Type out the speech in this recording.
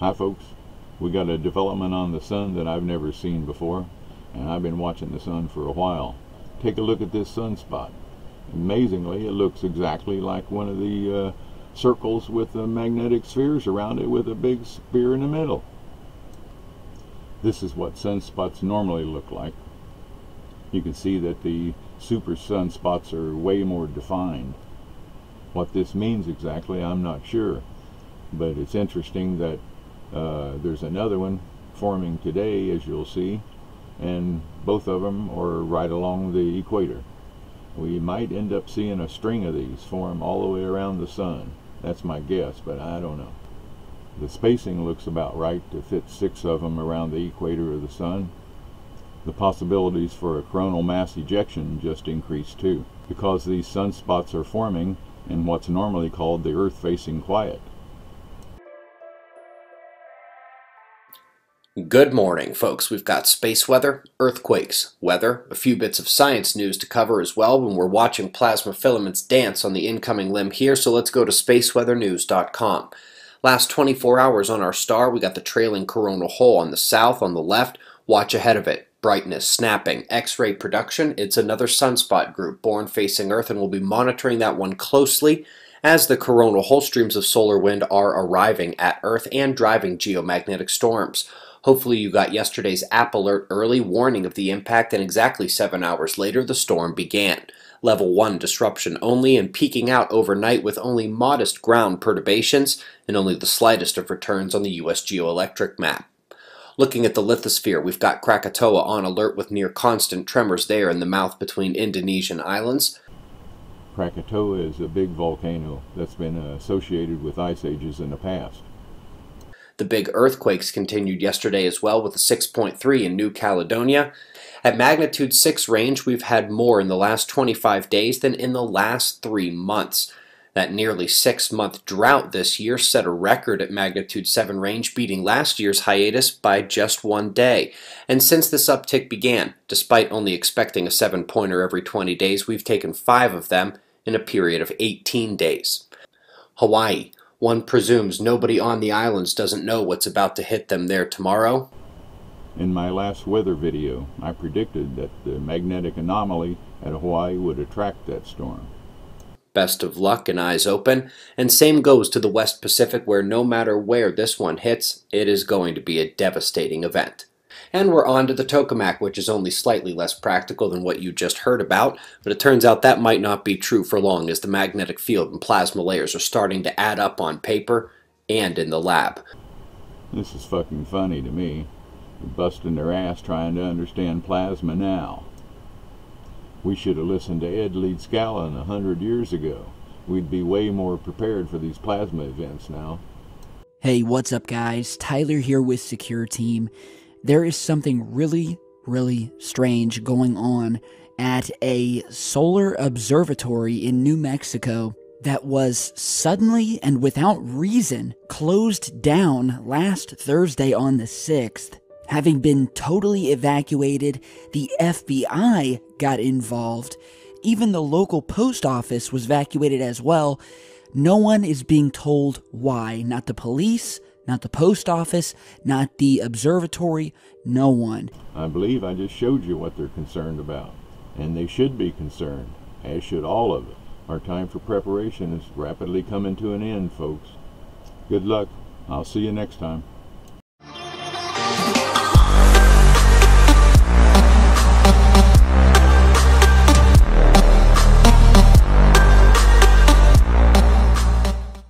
Hi folks, we got a development on the sun that I've never seen before and I've been watching the sun for a while. Take a look at this sunspot. Amazingly, it looks exactly like one of the uh, circles with the magnetic spheres around it with a big spear in the middle. This is what sunspots normally look like. You can see that the super sunspots are way more defined. What this means exactly, I'm not sure. But it's interesting that uh, there's another one forming today, as you'll see, and both of them are right along the equator. We might end up seeing a string of these form all the way around the sun. That's my guess, but I don't know. The spacing looks about right to fit six of them around the equator of the sun. The possibilities for a coronal mass ejection just increase too, because these sunspots are forming in what's normally called the Earth-facing quiet. Good morning, folks. We've got space weather, earthquakes, weather, a few bits of science news to cover as well when we're watching plasma filaments dance on the incoming limb here, so let's go to spaceweathernews.com. Last 24 hours on our star, we got the trailing coronal hole on the south, on the left, watch ahead of it. Brightness, snapping, X-ray production, it's another sunspot group born facing Earth and we'll be monitoring that one closely as the coronal hole streams of solar wind are arriving at Earth and driving geomagnetic storms. Hopefully you got yesterday's app alert early warning of the impact and exactly seven hours later the storm began. Level 1 disruption only and peaking out overnight with only modest ground perturbations and only the slightest of returns on the U.S. geoelectric map. Looking at the lithosphere, we've got Krakatoa on alert with near constant tremors there in the mouth between Indonesian islands. Krakatoa is a big volcano that's been associated with ice ages in the past. The big earthquakes continued yesterday as well with a 6.3 in New Caledonia. At magnitude 6 range, we've had more in the last 25 days than in the last three months. That nearly six month drought this year set a record at magnitude 7 range, beating last year's hiatus by just one day. And since this uptick began, despite only expecting a 7 pointer every 20 days, we've taken five of them in a period of 18 days. Hawaii, one presumes nobody on the islands doesn't know what's about to hit them there tomorrow. In my last weather video, I predicted that the magnetic anomaly at Hawaii would attract that storm. Best of luck and eyes open, and same goes to the West Pacific where no matter where this one hits, it is going to be a devastating event. And we're on to the tokamak, which is only slightly less practical than what you just heard about, but it turns out that might not be true for long as the magnetic field and plasma layers are starting to add up on paper and in the lab. This is fucking funny to me. They're busting their ass trying to understand plasma now. We should have listened to Ed Leedskalnin a hundred years ago. We'd be way more prepared for these plasma events now. Hey, what's up guys? Tyler here with Secure Team there is something really, really strange going on at a solar observatory in New Mexico that was suddenly and without reason closed down last Thursday on the 6th. Having been totally evacuated, the FBI got involved. Even the local post office was evacuated as well. No one is being told why. Not the police, not the post office, not the observatory, no one. I believe I just showed you what they're concerned about, and they should be concerned, as should all of it. Our time for preparation is rapidly coming to an end, folks. Good luck. I'll see you next time.